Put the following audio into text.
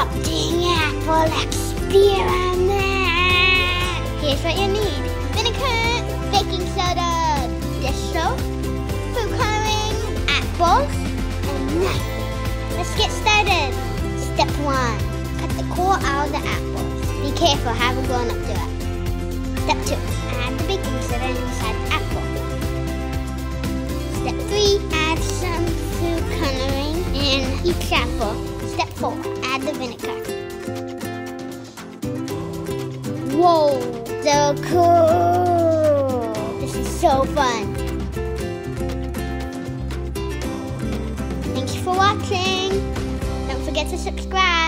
disrupting apple experiment. Here's what you need. Vinegar, baking soda, dish soap, food coloring, apples, and knife. Let's get started. Step one, cut the core out of the apples. Be careful, have a grown up do it. Step two, add the baking soda inside the apple. Step three, add some food coloring in each apple. Step four, add the vinegar. Whoa, so cool! This is so fun. Thanks for watching. Don't forget to subscribe.